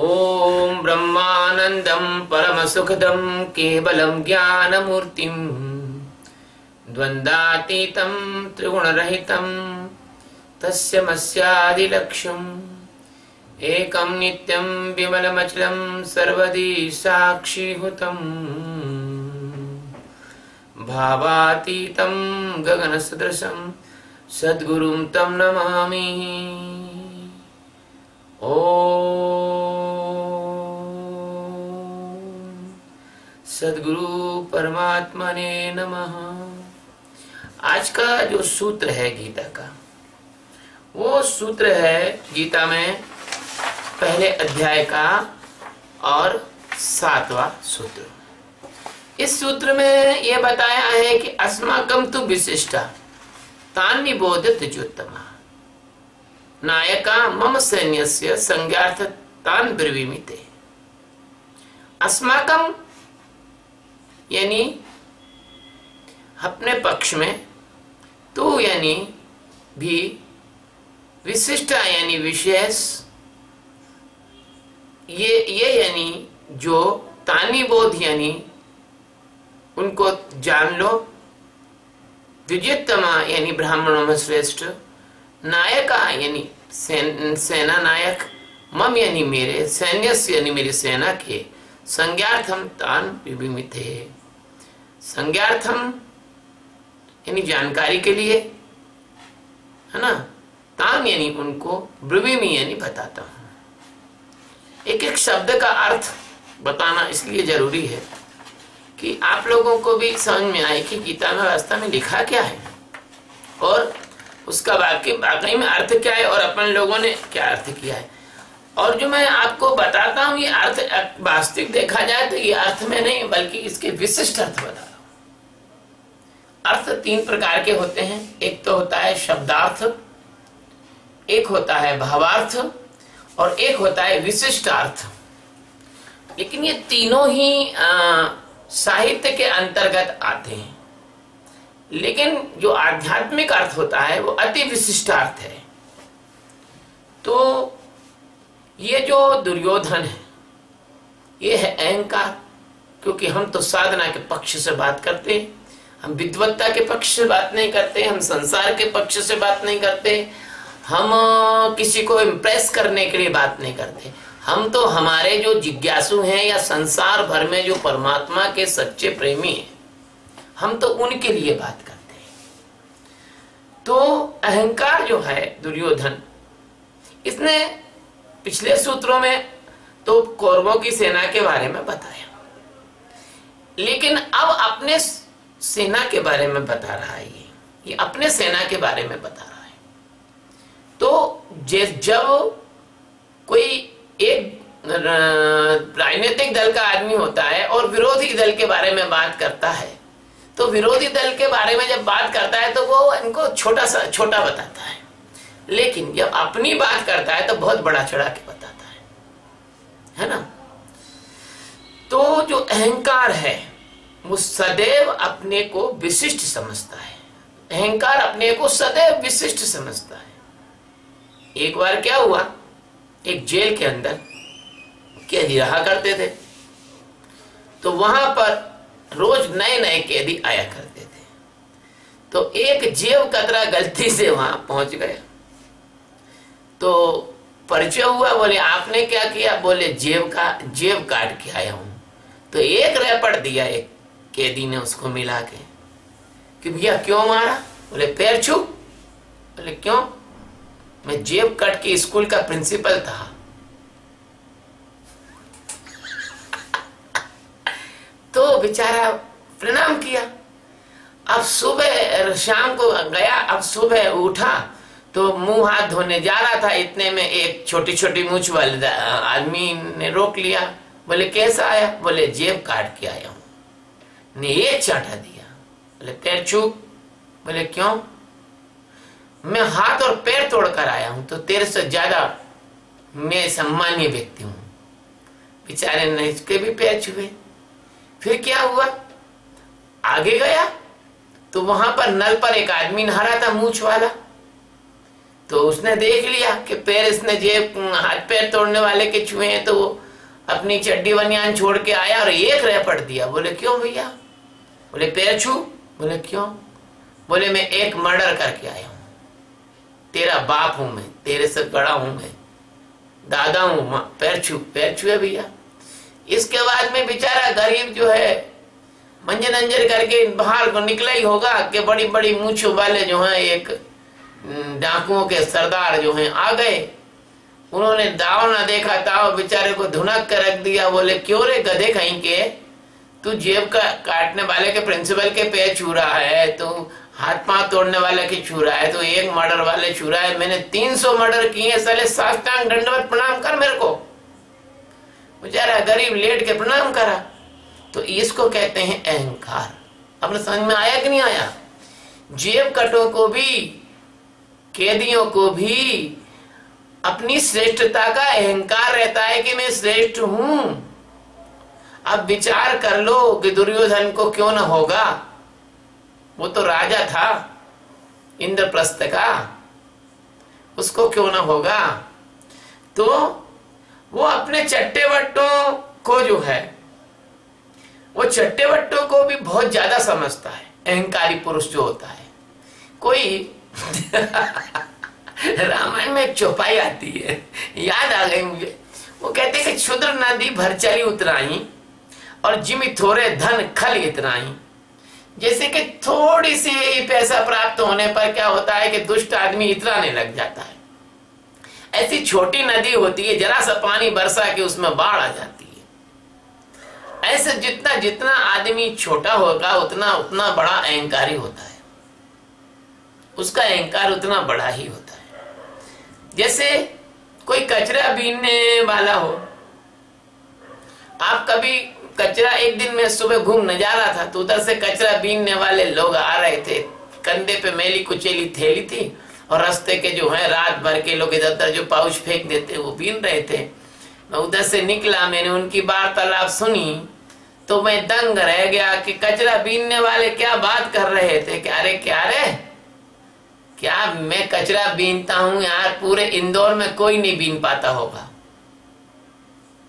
ॐ ब्रह्मानन्दं परमसुखदं केवलं ज्ञानमूर्तिं द्वन्द्वातीतं त्रिगुणरहितं तस्य मस्यादिलक्ष्यम् एकं नित्यं विमलमचलं सर्वदी साक्षीभूतम् भावातीतं गगनसदृशं सद्गुरुं तं नमामि। ॐ सद्गुरु परमात्मने नमः। आज का जो सूत्र है गीता का, वो सूत्र है गीता में पहले अध्याय का और सातवां सूत्र। इस सूत्र में यह बताया है कि अस्माकम तु विशिष्टा तान निबोध त्रिजोत्तमा नायका मम सैन्य संज्ञार्थ तान ब्रवीमिते अस्माकम यानी अपने पक्ष में तो यानी भी विशिष्ट यानी विशेष ये ये यानी जो तानी बोध यानी उनको जान लो। द्विजोत्तमा यानी ब्राह्मणों में श्रेष्ठ नायका यानी सेन, सेना नायक मम यानी मेरे सैन्य यानी मेरी सेना के संज्ञार्थम तान विभिमित। संज्ञार्थम, यानी जानकारी के लिए, है ना? ताम यानी उनको, ब्रवीमी यानी बताता हूँ। एक एक शब्द का अर्थ बताना इसलिए ज़रूरी है कि आप लोगों को भी समझ में आए कि गीता में वास्तव में लिखा क्या है। और उसका वाकई वाकई में अर्थ क्या है और अपन लोगों ने क्या अर्थ किया है। और जो मैं आपको बताता हूँ, ये अर्थ वास्तविक देखा जाए तो ये अर्थ में नहीं, बल्कि इसके विशिष्ट अर्थ बता अर्थ तीन प्रकार के होते हैं। एक तो होता है शब्दार्थ, एक होता है भावार्थ और एक होता है विशिष्टार्थ। लेकिन ये तीनों ही साहित्य के अंतर्गत आते हैं। लेकिन जो आध्यात्मिक अर्थ होता है, वो अति विशिष्ट अर्थ है। तो ये जो दुर्योधन है, ये है अहंकार, क्योंकि हम तो साधना के पक्ष से बात करते हैं। हम विद्वत्ता के पक्ष से बात नहीं करते, हम संसार के पक्ष से बात नहीं करते, हम किसी को इम्प्रेस करने के लिए बात नहीं करते। हम तो हमारे जो जिज्ञासु हैं या संसार भर में जो परमात्मा के सच्चे प्रेमी हैं, हम तो उनके लिए बात करते हैं। तो अहंकार जो है, दुर्योधन, इसने पिछले सूत्रों में तो कौरवों की सेना के बारे में बताया। लेकिन अब अपने सेना के बारे में बता रहा है ये। ये अपने सेना के बारे में बता रहा है। तो जब कोई एक राजनीतिक दल का आदमी होता है और विरोधी दल के बारे में बात करता है तो विरोधी दल के बारे में जब बात करता है तो वो इनको छोटा सा, छोटा बताता है। लेकिन जब अपनी बात करता है तो बहुत बड़ा चढ़ा के बताता है। है ना? तो जो अहंकार है वो सदैव अपने को विशिष्ट समझता है। अहंकार अपने को सदैव विशिष्ट समझता है। एक बार क्या हुआ? एक जेल के अंदर कैदी रहा करते थे? तो वहाँ पर रोज नए नए कैदी आया करते थे। तो एक जेब कतरा गलती से वहाँ पहुँच गया। तो परिचय हुआ, बोले, आपने क्या किया? बोले जेब का जेब काट के आया हूँ। तो एक रैपट दिया एक कैदी ने उसको मिला के। कि भैया, क्यों मारा? बोले, पैर छू। बोले, क्यों? मैं जेब कट के स्कूल का प्रिंसिपल था। तो बेचारा प्रणाम किया। अब सुबह, शाम को गया, अब सुबह उठा तो मुँह हाथ धोने जा रहा था। इतने में एक छोटी छोटी मूछ वाले आदमी ने रोक लिया। बोले, कैसा आया? बोले, जेब काट के आया हूँ। ने एक चाटा दिया। बोले, पैर छू बोले, क्यों? मैं हाथ और पैर तोड़कर आया हूँ तो तेरे से ज़्यादा मैं सम्मान्य व्यक्ति हूँ। बेचारे ने इसके भी पैर छुए। फिर क्या हुआ? आगे गया तो वहाँ पर नल पर एक आदमी नहा रहा था मूछ वाला। तो उसने देख लिया कि पैर इसने जेब, हाथ पैर तोड़ने वाले के छुए हैं तो वो अपनी चड्डी बनियान छोड़ के आया और एक रह पड़ दिया। बोले, क्यों भैया? बोले पैर छू बोले, क्यों? बोले, मैं एक मर्डर करके आया हूँ। तेरा बाप हूँ मैं, तेरे से बड़ा हूँ मैं, दादा हूँ पैर छू पैर छुए भैया। इसके बाद में बेचारा गरीब जो है मंजन अंजर करके बाहर को निकला ही होगा कि बड़ी बड़ी मूछ वाले जो है, एक डाकुओं के सरदार जो हैं, आ गए। उन्होंने दाव ना देखा ताव बेचारे को धुनक कर रख दिया, बोले, क्यों रे, गधे कहीं के? तू जेब का काटने वाले के प्रिंसिपल के पैर छू रहा है, तू हाथ पाँव तोड़ने वाले के छू रहा है तो एक मर्डर वाले छू रहा है, मैंने तीन सौ मर्डर किए, साले साष्टांग दंडवत प्रणाम कर मेरे को। बेचारा गरीब लेट के प्रणाम करा। तो इसको कहते हैं अहंकार। अपने समझ में आया कि नहीं आया? जेब कटो को भी, कैदियों को भी अपनी श्रेष्ठता का अहंकार रहता है कि मैं श्रेष्ठ हूँ। अब विचार कर लो कि दुर्योधन को क्यों ना होगा। वो तो राजा था, इंद्रप्रस्थ का। उसको क्यों ना होगा? तो वो अपने चट्टे वट्टों को जो है, वो चट्टे वट्टों को भी बहुत ज़्यादा समझता है। अहंकारी पुरुष जो होता है। कोई रामायण में चौपाई आती है। याद आ गई मुझे। वो कहते कि क्षुद्र नदी भर चली उतराई और जिमी थोड़े धन खल इतराई। जैसे कि थोड़ी सी पैसा प्राप्त होने पर क्या होता है कि दुष्ट आदमी इतराने लग जाता है। ऐसी छोटी नदी होती है, जरा सा पानी बरसा के उसमें बाढ़ आ जाती है। ऐसे जितना जितना आदमी छोटा होगा, उतना उतना बड़ा अहंकारी होता है। उसका अहंकार उतना बड़ा ही होता है। जैसे कोई कचरा बीनने वाला हो। आप कभी कचरा एक दिन में सुबह घूमने जा रहा था तो उधर से कचरा बीनने वाले लोग आ रहे थे। कंधे पे मेली कुचेली थैली थी और रास्ते के जो है, रात भर के लोग इधर उधर जो पाउच फेंक देते, वो बीन रहे थे। मैं उधर से निकला, मैंने उनकी वार्तालाप सुनी तो मैं दंग रह गया कि कचरा बीनने वाले क्या बात कर रहे थे? क्या रे क्या रे क्या मैं कचरा बीनता हूँ? यार, पूरे इंदौर में कोई नहीं बीन पाता होगा।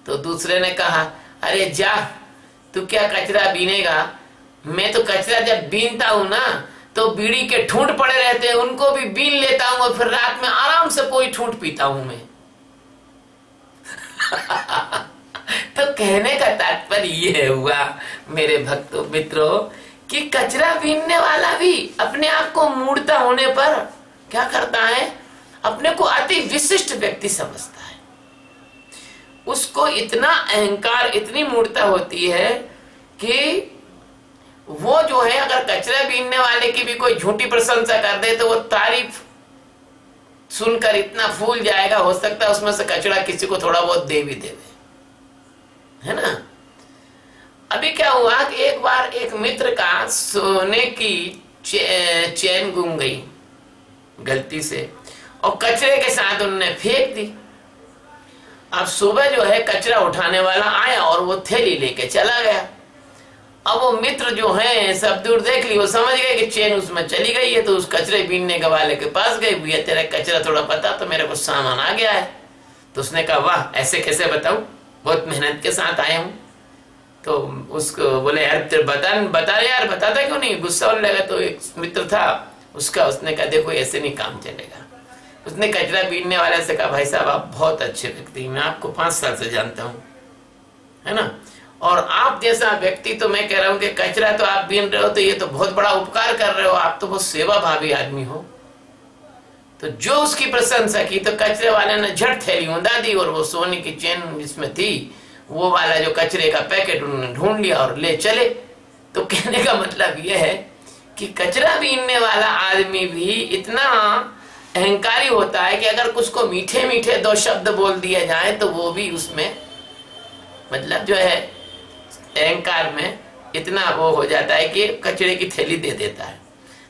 तो दूसरे ने कहा, अरे जा, तू क्या कचरा बीनेगा? मैं तो कचरा जब बीनता हूँ ना तो बीड़ी के ठूंठ पड़े रहते हैं, उनको भी बीन लेता हूँ और फिर रात में आराम से कोई ठूंठ पीता हूँ मैं। तो कहने का तात्पर्य यह हुआ, मेरे भक्तों, मित्रों कि कचरा बीनने वाला भी अपने आप को मूर्ता होने पर क्या करता है? अपने को अति विशिष्ट व्यक्ति समझता है। उसको इतना अहंकार, इतनी मूर्ता होती है कि वो जो है, अगर कचरा बीनने वाले की भी कोई झूठी प्रशंसा कर दे तो वो तारीफ़ सुनकर इतना फूल जाएगा, हो सकता है उसमें से कचरा किसी को थोड़ा बहुत दे भी देवे। है ना? अभी क्या हुआ कि एक बार एक मित्र का सोने की चे, चैन गुम गई गलती से और कचरे के साथ उन्होंने फेंक दी। अब सुबह जो है कचरा उठाने वाला आया और वो थैली लेके चला गया। अब वो मित्र जो है सब दूर देख ली वो समझ गए कि चेन उसमें चली गई है तो उस कचरे बीनने के वाले के पास गए भैया तेरा कचरा थोड़ा पता तो मेरे को सामान आ गया है। तो उसने कहा वाह ऐसे कैसे बताऊँ? बहुत मेहनत के साथ आया हूँ। तो उसको बोले यार तेरे बता बता यार, बताता क्यों नहीं? गुस्सा होने लगा तो एक मित्र था, उसका, उसने कहा, देखो, ऐसे नहीं काम चलेगा। उसने कचरा बीनने वाले से कहा, भाई साहब, आप बहुत अच्छे व्यक्ति मैं आपको पाँच साल से जानता हूँ। है ना? और आप जैसा व्यक्ति तो मैं कह रहा हूँ कि कचरा तो आप बीन रहे हो तो ये तो बहुत बड़ा उपकार कर रहे हो। आप तो बहुत सेवा भावी आदमी हो। तो जो उसकी प्रशंसा की तो कचरे वाले ने झट थैली ऊंधा दी और वो सोने की चेन जिसमें थी। वो वाला जो कचरे का पैकेट उन्होंने ढूंढ लिया और ले चले। तो कहने का मतलब यह है कि कचरा बीनने वाला आदमी भी इतना अहंकारी होता है कि अगर कुछ को मीठे मीठे दो शब्द बोल दिए जाए तो वो भी उसमें मतलब जो है, अहंकार में इतना वो हो जाता है कि कचरे की थैली दे देता है।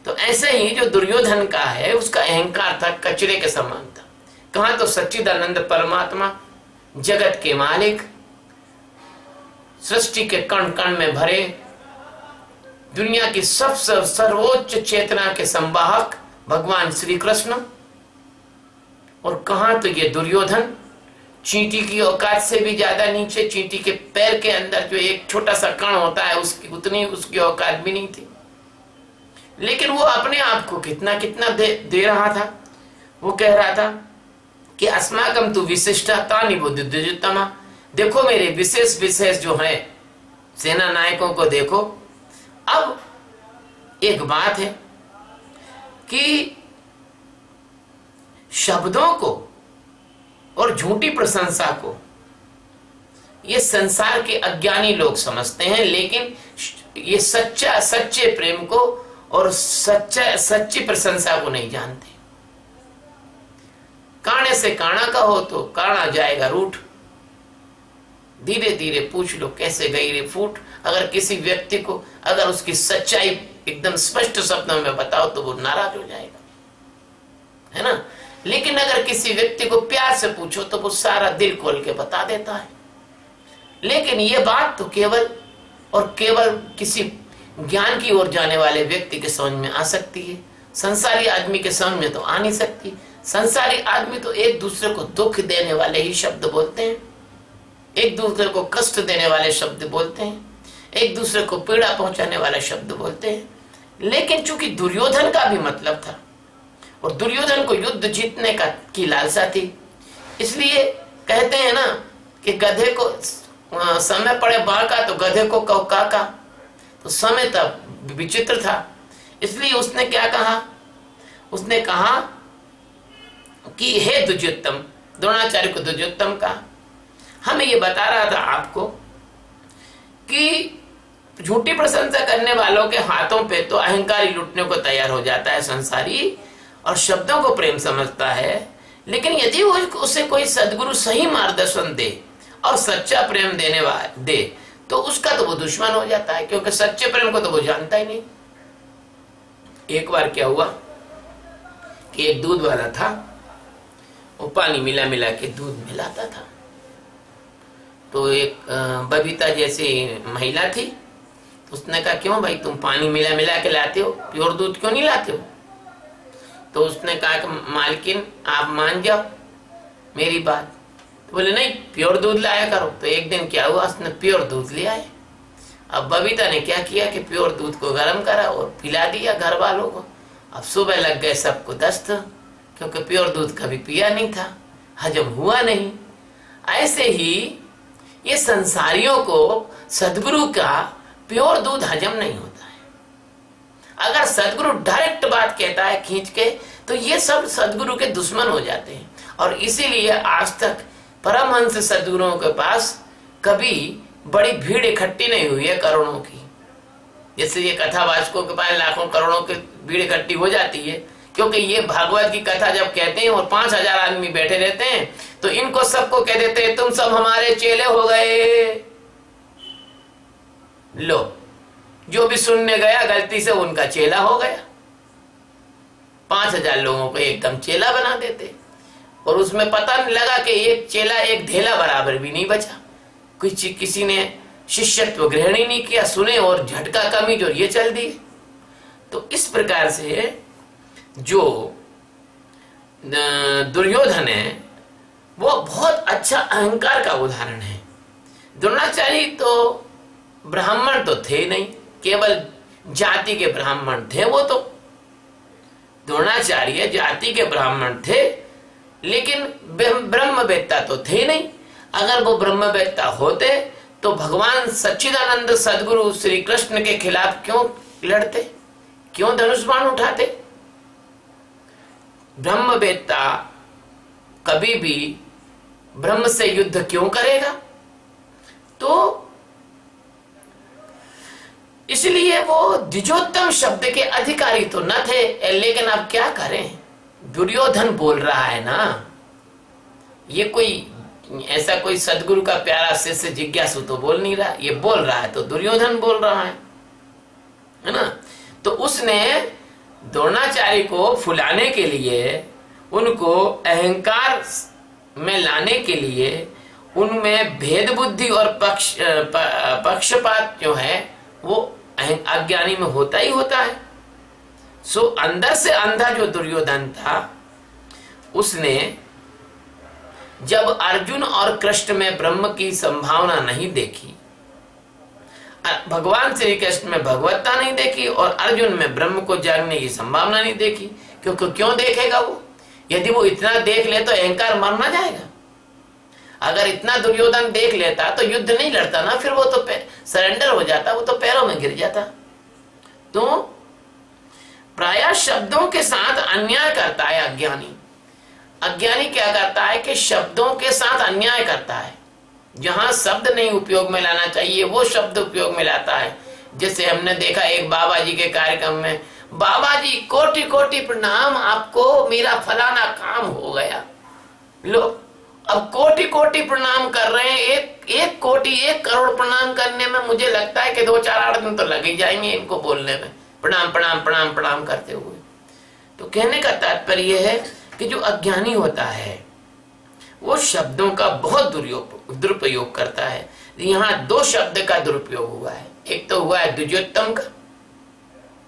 तो ऐसे ही जो दुर्योधन का है, उसका अहंकार था कचरे के समान था। कहा तो सच्चिदानंद परमात्मा, जगत के मालिक सृष्टि के कण कण में भरे दुनिया की सबसे सर्वोच्च चेतना के संवाहक भगवान श्री कृष्ण और कहा तो ये दुर्योधन? चींटी की औकात से भी ज़्यादा नीचे चींटी के पैर के अंदर जो एक छोटा सा कण होता है उसकी उतनी उसकी औकात भी नहीं थी। लेकिन वो अपने आप को कितना कितना दे, दे रहा था। वो कह रहा था कि अस्माकम तू विशिष्टता निबुद्धितमा देखो मेरे विशेष विशेष जो है, सेना नायकों को देखो। अब एक बात है कि शब्दों को और झूठी प्रशंसा को, ये संसार के अज्ञानी लोग समझते हैं, लेकिन ये सच्चा, सच्चे प्रेम को और सच्चा, सच्ची प्रशंसा को नहीं जानते। काणे से काना का हो तो काणा जाएगा रूठ। धीरे धीरे पूछ लो कैसे गई रे फूट। अगर किसी व्यक्ति को, अगर उसकी सच्चाई एकदम स्पष्ट शब्दों में बताओ तो वो नाराज़ हो जाएगा। है ना? लेकिन अगर किसी व्यक्ति को प्यार से पूछो तो वो सारा दिल खोल के बता देता है। लेकिन ये बात तो केवल और केवल किसी ज्ञान की ओर जाने वाले व्यक्ति के समझ में आ सकती है। संसारी आदमी के समझ में तो आ नहीं सकती। संसारी आदमी तो एक दूसरे को दुख देने वाले ही शब्द बोलते हैं। एक दूसरे को कष्ट देने वाले शब्द बोलते हैं, एक दूसरे को पीड़ा पहुँचाने वाले शब्द बोलते हैं। लेकिन चूँकि दुर्योधन का भी मतलब था, और दुर्योधन को युद्ध जीतने का, की लालसा थी, इसलिए कहते हैं ना कि गधे को समय पड़े बाका तो गधे को कहो, काका। तो समय तब विचित्र था। इसलिए उसने क्या कहा? उसने कहा कि, हे दुजोत्तम द्रोणाचार्य को दुजोत्तम का हमें ये बता रहा था आपको कि झूठी प्रशंसा करने वालों के हाथों पे तो अहंकारी लुटने को तैयार हो जाता है संसारी और शब्दों को प्रेम समझता है। लेकिन यदि उसे कोई सदगुरु सही मार्गदर्शन दे और सच्चा प्रेम देने वाला दे तो उसका तो वो दुश्मन हो जाता है, क्योंकि सच्चे प्रेम को तो वो जानता ही नहीं। एक बार क्या हुआ कि एक दूध वाला था, वो पानी मिला मिला के दूध मिलाता था। तो एक बबीता जैसी महिला थी। उसने कहा, क्यों भाई, तुम पानी मिला मिला के लाते हो? प्योर दूध क्यों नहीं लाते हो? तो उसने कहा कि, मालकिन, आप मान जाओ, मेरी बात। तो बोले, नहीं, प्योर दूध लाया करो। तो एक दिन क्या हुआ, उसने प्योर दूध लिया है अब बबीता ने क्या किया कि प्योर दूध को गर्म करा और पिला दिया घर वालों को। अब सुबह लग गए सबको दस्त, क्योंकि प्योर दूध कभी पिया नहीं था, हजम हुआ नहीं। ऐसे ही ये संसारियों को सदगुरु का प्योर दूध हजम नहीं होता है। अगर सदगुरु डायरेक्ट बात कहता है खींच के तो ये सब सदगुरु के दुश्मन हो जाते हैं। और इसीलिए आज तक परमहंस सदगुरुओं के पास कभी बड़ी भीड़ इकट्ठी नहीं हुई है करोड़ों की। जैसे ये कथावाचकों के पास लाखों करोड़ों की भीड़ इकट्ठी हो जाती है क्योंकि ये भागवत की कथा जब कहते हैं और पाँच हज़ार आदमी बैठे रहते हैं तो इनको सबको कह देते हैं, तुम सब हमारे चेले हो गए। लो, जो भी सुनने गया, गलती से उनका चेला हो गया। पाँच हज़ार लोगों को एकदम चेला बना देते। और उसमें पता नहीं लगा कि एक चेला एक धेला बराबर भी नहीं बचा। कुछ किसी ने शिष्यत्व ग्रहण ही नहीं किया, सुने और झटका कमी जो ये चल दी। तो इस प्रकार से जो दुर्योधन है, वो बहुत अच्छा अहंकार का उदाहरण है। द्रोणाचार्य तो ब्राह्मण तो थे नहीं, केवल जाति के ब्राह्मण थे वो तो। द्रोणाचार्य जाति के ब्राह्मण थे, लेकिन ब्रह्म वेत्ता तो थे नहीं। अगर वो ब्रह्म वेत्ता होते तो भगवान सच्चिदानंद सदगुरु श्री कृष्ण के खिलाफ क्यों लड़ते? क्यों धनुष बाण उठाते? ब्रह्म वेत्ता कभी भी ब्रह्म से युद्ध क्यों करेगा? तो इसलिए वो द्विजोत्तम शब्द के अधिकारी तो न थे, लेकिन अब क्या करें? दुर्योधन बोल रहा है ना? ये कोई, ऐसा कोई सदगुरु का प्यारा शिष्य जिज्ञासु तो बोल नहीं रहा, ये बोल रहा है तो दुर्योधन बोल रहा है है ना? तो उसने द्रोणाचार्य को फुलाने के लिए, उनको अहंकार में लाने के लिए, उनमें भेद बुद्धि और पक्ष पक्षपात जो है, वो अज्ञानी में होता ही होता है। सो, अंदर से अंधा जो दुर्योधन था, उसने जब अर्जुन और कृष्ण में ब्रह्म की संभावना नहीं देखी भगवान श्री कृष्ण में भगवत्ता नहीं देखी और अर्जुन में ब्रह्म को जागने की संभावना नहीं देखी, क्योंकि क्यों देखेगा वो? यदि वो इतना देख ले तो अहंकार मर ना जाएगा। अगर इतना दुर्योधन देख लेता तो युद्ध नहीं लड़ता ना, फिर वो तो सरेंडर हो जाता, वो तो पैरों में गिर जाता। तो प्राय शब्दों के साथ अन्याय करता है अज्ञानी। अज्ञानी क्या करता है कि शब्दों के साथ अन्याय करता है। जहाँ शब्द नहीं उपयोग में लाना चाहिए, वो शब्द उपयोग में लाता है। जैसे हमने देखा एक बाबा जी के कार्यक्रम में बाबा जी कोटि कोटि प्रणाम, आपको मेरा फलाना काम हो गया। लो, अब कोटि कोटि प्रणाम कर रहे हैं, एक एक कोटि, एक करोड़ प्रणाम करने में मुझे लगता है कि दो, चार, आठ दिन तो लग ही जाएँगे इनको बोलने में। प्रणाम प्रणाम प्रणाम प्रणाम करते हुए। तो कहने का तात्पर्य है कि जो अज्ञानी होता है, वो शब्दों का बहुत दुरुपयोग करता है। यहाँ दो शब्द का दुरुपयोग हुआ है। एक तो हुआ है द्विजोत्तम का।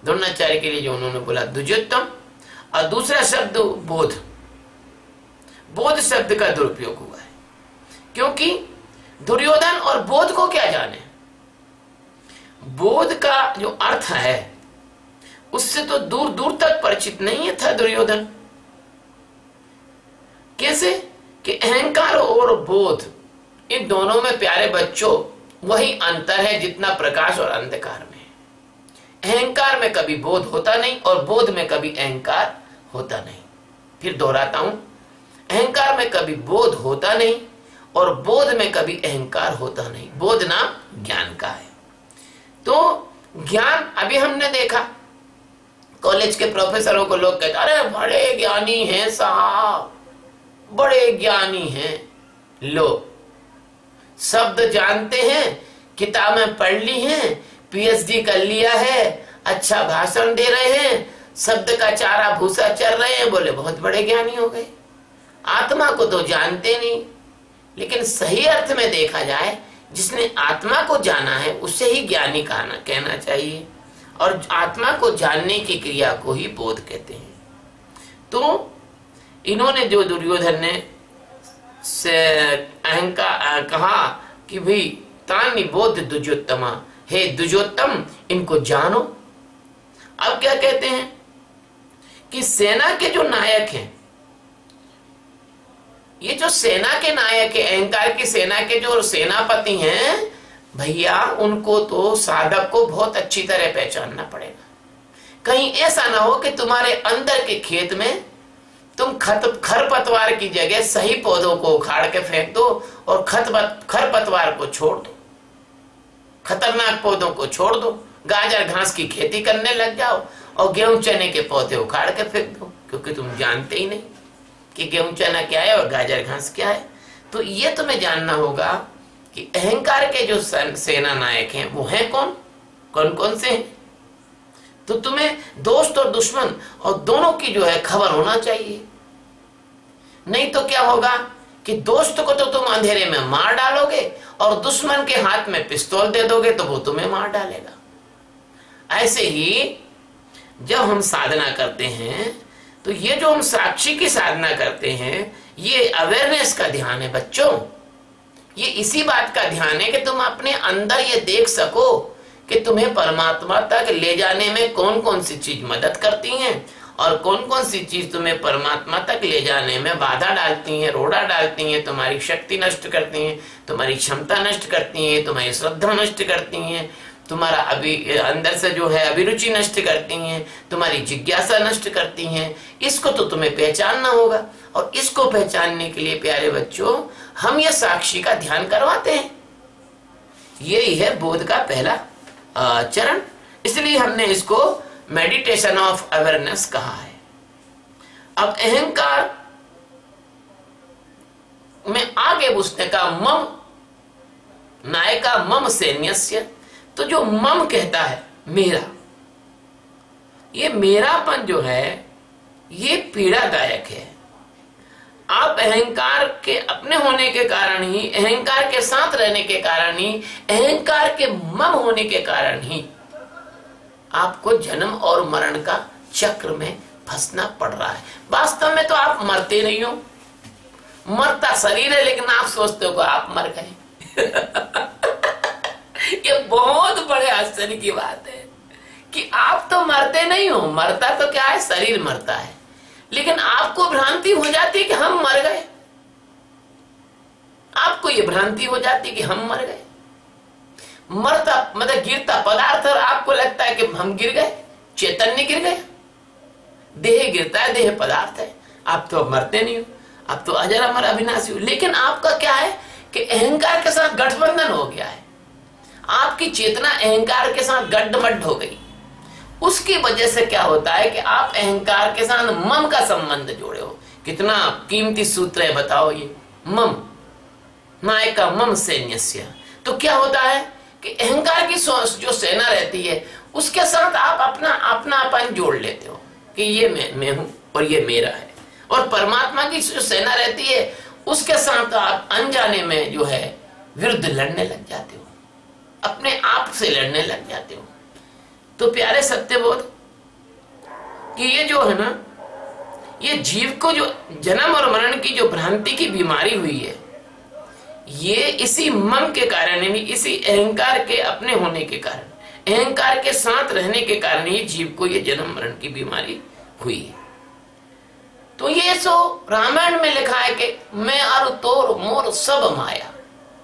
द्रोणाचार्य के लिए जो उन्होंने बोला, द्विजोत्तम। और दूसरा शब्द बोध। बोध शब्द का दुरुपयोग हुआ है। क्योंकि दुर्योधन और बोध को क्या जाने? बोध का जो अर्थ है, उससे तो दूर दूर तक परिचित नहीं था दुर्योधन। कैसे? कि अहंकार और बोध इन दोनों में प्यारे बच्चों, वही अंतर है जितना प्रकाश और अंधकार में। अहंकार में कभी बोध होता नहीं और बोध में कभी अहंकार होता नहीं। फिर दोहराता हूँ, अहंकार में कभी बोध होता नहीं और बोध में कभी अहंकार होता नहीं। बोध नाम ज्ञान का है। तो ज्ञान अभी हमने देखा। कॉलेज के प्रोफेसरों को लोग कहते अरे, बड़े ज्ञानी हैं साहब, बड़े ज्ञानी हैं लो शब्द जानते हैं, किताबें पढ़ ली हैं पीएचडी कर लिया है अच्छा भाषण दे रहे हैं, शब्द का चारा भूसा चल रहे हैं, बोले बहुत बड़े ज्ञानी हो गए। आत्मा को तो जानते नहीं, लेकिन सही अर्थ में देखा जाए, जिसने आत्मा को जाना है, उसे ही ज्ञानी कहना कहना चाहिए। और आत्मा को जानने की क्रिया को ही बोध कहते हैं। तो इन्होंने जो दुर्योधन ने से अहंकार कहा कि भाई तानी बोध दुजोत्तमा। हे दुजोत्तम, इनको जानो। अब क्या कहते हैं? कि सेना के जो नायक हैं, ये जो सेना के नायक है, अहंकार की सेना के जो सेनापति हैं, भैया, उनको तो साधक को बहुत अच्छी तरह पहचानना पड़ेगा। कहीं ऐसा ना हो कि तुम्हारे अंदर के खेत में तुम खत खरपतवार की जगह सही पौधों को उखाड़ के फेंक दो और खत खरपतवार को छोड़ दो। खतरनाक पौधों को छोड़ दो। गाजर घास की खेती करने लग जाओ और गेहूँ चने के पौधे उखाड़ के फेंक दो, क्योंकि तुम जानते ही नहीं कि गेहूँ चना क्या है और गाजर घास क्या है। तो ये तुम्हें जानना होगा कि अहंकार के जो सेना नायक हैं, वो हैं कौन? कौन कौन से हैं? तो तुम्हें दोस्त और दुश्मन और दोनों की जो है खबर होना चाहिए। नहीं तो क्या होगा कि दोस्त को तो तुम अंधेरे में मार डालोगे और दुश्मन के हाथ में पिस्तौल दे दोगे तो वो तुम्हें मार डालेगा। ऐसे ही जब हम साधना करते हैं तो ये जो हम साक्षी की साधना करते हैं, ये अवेयरनेस का ध्यान है बच्चों। ये इसी बात का ध्यान है कि तुम अपने अंदर ये देख सको कि तुम्हें परमात्मा तक ले जाने में कौन कौन सी चीज़ मदद करती हैं? और कौन कौन सी चीज़ तुम्हें परमात्मा तक ले जाने में बाधा डालती हैं, रोड़ा डालती हैं, तुम्हारी शक्ति नष्ट करती हैं, तुम्हारी क्षमता नष्ट करती हैं, तुम्हारी श्रद्धा नष्ट करती हैं, तुम्हारा अभी, अंदर से जो है अभिरुचि नष्ट करती हैं, तुम्हारी जिज्ञासा नष्ट करती हैं। इसको तो तुम्हें पहचानना होगा। और इसको पहचानने के लिए प्यारे बच्चों, हम यह साक्षी का ध्यान करवाते हैं। यही है बोध का पहला चरण। इसलिए हमने इसको मेडिटेशन ऑफ़ अवेयरनेस कहा है। अब अहंकार में आगे पूछने का मम, नायका मम सैन्य तो जो मम कहता है, मेरा, ये मेरापन जो है, ये पीड़ादायक है। आप अहंकार के अपने होने के कारण ही, अहंकार के साथ रहने के कारण ही, अहंकार के मम होने के कारण ही आपको जन्म और मरण का चक्र में फंसना पड़ रहा है। वास्तव में तो आप मरते नहीं हो। मरता शरीर है, लेकिन आप सोचते हो आप मर गए। ये बहुत बड़े आश्चर्य की बात है कि आप तो मरते नहीं हो। मरता तो क्या है? शरीर मरता है। लेकिन आपको भ्रांति हो जाती है कि हम मर गए। आपको ये भ्रांति हो जाती कि हम मर गए। मरता मतलब गिरता पदार्थ और आपको लगता है कि हम गिर गए, चैतन्य गिर गए। देह गिरता है, देह पदार्थ है। आप तो मरते नहीं हो, आप तो अजर अमर अविनाशी हो। लेकिन आपका क्या है कि अहंकार के साथ गठबंधन हो गया है। आपकी चेतना अहंकार के साथ गड्ढमड्ढ हो गई। उसकी वजह से क्या होता है कि आप अहंकार के साथ मम का संबंध जोड़े हो। कितना कीमती सूत्र है, बताओ ये। मम। नायका मम सैन्य तो क्या होता है कि अहंकार की जो सेना रहती है, उसके साथ आप अपना अपना अपन जोड़ लेते हो कि ये मैं मैं हूँ और ये मेरा है। और परमात्मा की जो सेना रहती है, उसके साथ आप अनजाने में जो है, विरुद्ध लड़ने लग जाते हो। अपने आप से लड़ने लग जाते हो। तो प्यारे सत्य बोध कि ये जो है ना, ये जीव को जो जन्म और मरण की जो भ्रांति की बीमारी हुई है, ये इसी मम के कारण, यानी इसी अहंकार के अपने होने के कारण, अहंकार के साथ रहने के कारण ही जीव को ये जन्म मरण की बीमारी हुई है। तो ये सो रामायण में लिखा है कि मैं और तोर, मोर, सब माया,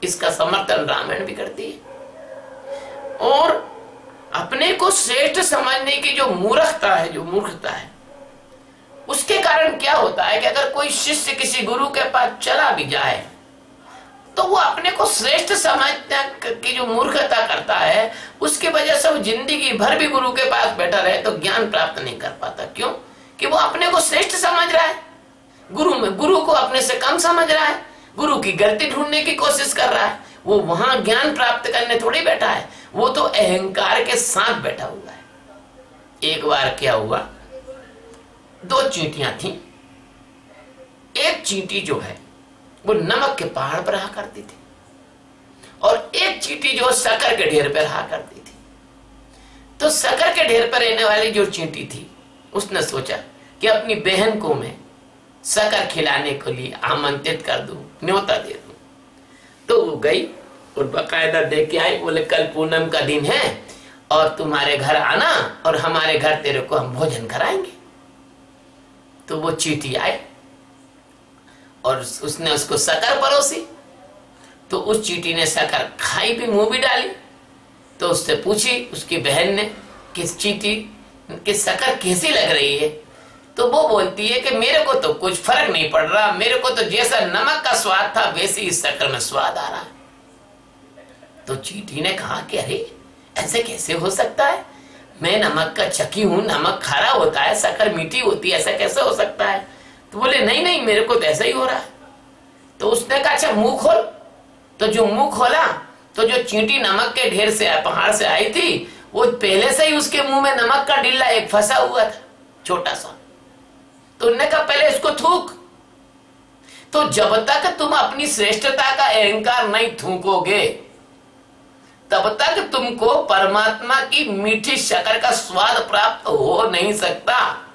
इसका समर्थन रामायण भी करती है। और अपने को श्रेष्ठ समझने की जो मूर्खता है, जो मूर्खता है, उसके कारण क्या होता है कि अगर कोई शिष्य किसी गुरु के पास चला भी जाए तो वो अपने को श्रेष्ठ समझने की जो मूर्खता करता है, उसकी वजह से वो ज़िंदगी भर भी गुरु के पास बैठा रहे तो ज्ञान प्राप्त नहीं कर पाता। क्यों? कि वो अपने को श्रेष्ठ समझ रहा है। गुरु में, गुरु को अपने से कम समझ रहा है। गुरु की गलती ढूँढने की कोशिश कर रहा है। वो वहाँ ज्ञान प्राप्त करने थोड़ी बैठा है। वो तो अहंकार के साथ बैठा हुआ है। एक बार क्या हुआ? दो चींटियाँ थी। एक चींटी जो है, वो नमक के पहाड़ पर रहा करती थी और एक चींटी जो शकर के ढेर पर रहा करती थी। तो शकर के ढेर पर रहने वाली जो चींटी थी, उसने सोचा कि अपनी बहन को मैं शकर खिलाने के लिए आमंत्रित कर दू, न्योता दे दू। तो वो गई और बकायदा दे के आई, बोले, कल पूनम का दिन है और तुम्हारे घर आना और हमारे घर तेरे को हम भोजन कराएँगे। तो वो चीटी आई और उसने उसको शकर परोसी। तो उस चीटी ने शकर खाई, भी मुँह भी डाली। तो उससे पूछी, उसकी बहन ने, किस चीटी कि शकर कैसी लग रही है? तो वो बोलती है कि, मेरे को तो कुछ फ़र्क नहीं पड़ रहा। मेरे को तो जैसा नमक का स्वाद था, वैसे इस शकर में स्वाद आ रहा है। तो चीटी ने कहा कि अरे, ऐसे कैसे हो सकता है? मैं नमक का चकी हूँ, नमक खारा होता है, शक्कर मीठी होती है, ऐसा कैसे हो सकता है? तो बोले, नहीं नहीं, मेरे को तो ऐसा ही हो रहा है। तो उसने कहा अच्छा मुँह खोल। तो जो मुँह खोला तो जो चींटी नमक के ढेर से, पहाड़ से आई थी, वो पहले से ही उसके मुँह में नमक का डिल्ला एक फंसा हुआ था, छोटा सा। तो उन्होंने कहा, पहले इसको थूक। तो जब तक तुम अपनी श्रेष्ठता का अहंकार नहीं थूकोगे तब तक तुमको परमात्मा की मीठी शकर का स्वाद प्राप्त हो नहीं सकता।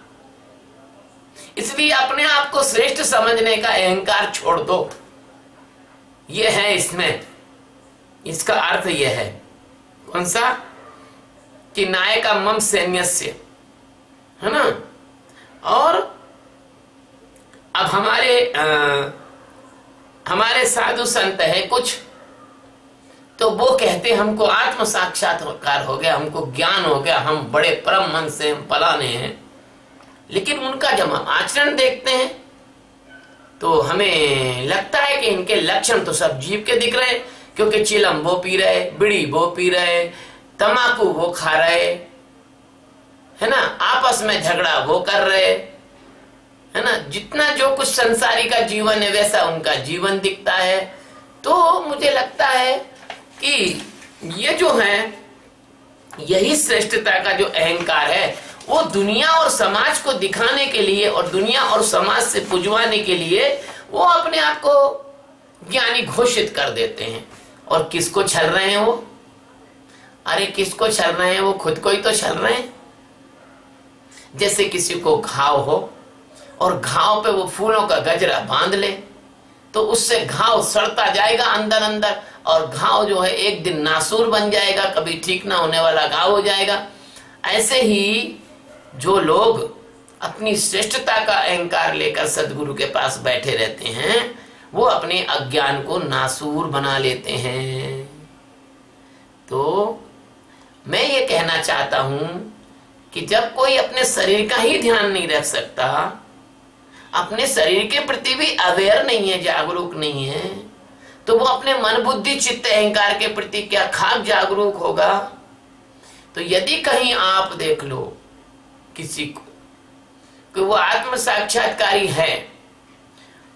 इसलिए अपने आप को श्रेष्ठ समझने का अहंकार छोड़ दो। यह है इसमें। इसका अर्थ यह है। कौन सा? कि नायका मम सैन्य है ना? और अब हमारे आ, हमारे साधु संत है कुछ। तो वो कहते हमको आत्म साक्षात्कार हो गया, हमको ज्ञान हो गया, हम बड़े परम मन से हम पलाने हैं। लेकिन उनका जब हम आचरण देखते हैं तो हमें लगता है कि इनके लक्षण तो सब जीव के दिख रहे हैं, क्योंकि चिलम वो पी रहे, बिड़ी वो पी रहे तमाकू वो खा रहे, है ना? आपस में झगड़ा वो कर रहे, है ना? जितना जो कुछ संसारी का जीवन है, वैसा उनका जीवन दिखता है। तो मुझे लगता है कि ये जो है, यही श्रेष्ठता का जो अहंकार है, वो दुनिया और समाज को दिखाने के लिए और दुनिया और समाज से पुजवाने के लिए वो अपने आप को ज्ञानी घोषित कर देते हैं। और किसको छल रहे हैं वो? अरे किसको छल रहे हैं वो? खुद को ही तो छल रहे हैं। जैसे किसी को घाव हो और घाव पे वो फूलों का गजरा बाँध ले तो उससे घाव सड़ता जाएगा अंदर अंदर और घाव जो है एक दिन नासूर बन जाएगा, कभी ठीक ना होने वाला घाव हो जाएगा। ऐसे ही जो लोग अपनी श्रेष्ठता का अहंकार लेकर सदगुरु के पास बैठे रहते हैं, वो अपने अज्ञान को नासूर बना लेते हैं। तो मैं ये कहना चाहता हूँ कि जब कोई अपने शरीर का ही ध्यान नहीं रख सकता अपने शरीर के प्रति भी अवेयर नहीं है, जागरूक नहीं है तो वो अपने मन बुद्धि, चित्त, अहंकार के प्रति क्या खाक जागरूक होगा? तो यदि कहीं आप देख लो किसी को, कि वो आत्म साक्षात्कारी है,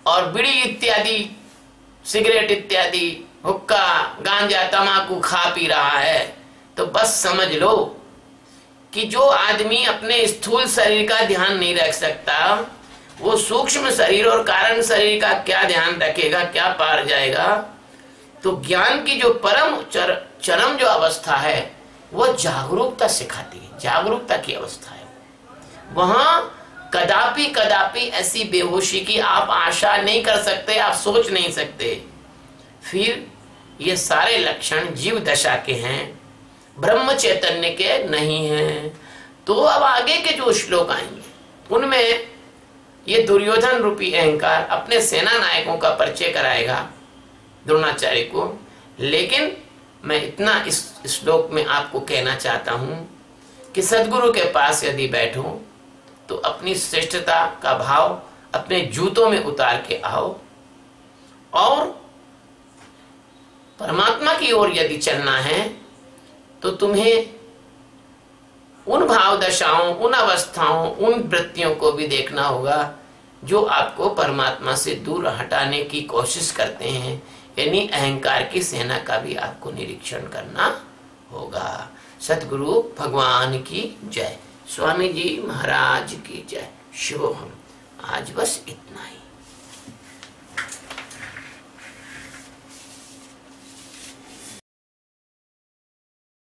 और बीड़ी इत्यादि, सिगरेट इत्यादि, हुक्का, गांजा तमाकू खा पी रहा है तो बस समझ लो कि जो आदमी अपने स्थूल शरीर का ध्यान नहीं रख सकता वो सूक्ष्म शरीर और कारण शरीर का क्या ध्यान रखेगा क्या पार जाएगा? तो ज्ञान की जो परम चर, चरम जो अवस्था है वो जागरूकता सिखाती है जागरूकता की अवस्था है। वहाँ कदापि कदापि ऐसी बेहोशी की आप आशा नहीं कर सकते आप सोच नहीं सकते। फिर ये सारे लक्षण जीव दशा के हैं ब्रह्म चैतन्य के नहीं हैं। तो अब आगे के जो श्लोक आएँगे उनमें ये दुर्योधन रूपी अहंकार अपने सेना नायकों का परिचय कराएगा द्रोणाचार्य को। लेकिन मैं इतना इस श्लोक में आपको कहना चाहता हूँ कि सदगुरु के पास यदि बैठो तो अपनी श्रेष्ठता का भाव अपने जूतों में उतार के आओ। और परमात्मा की ओर यदि चलना है तो तुम्हें उन भाव दशाओं उन अवस्थाओं, उन वृत्तियों को भी देखना होगा जो आपको परमात्मा से दूर हटाने की कोशिश करते हैं, यानी अहंकार की सेना का भी आपको निरीक्षण करना होगा। सतगुरु भगवान की जय। स्वामी जी महाराज की जय। शिवोहम आज बस इतना ही।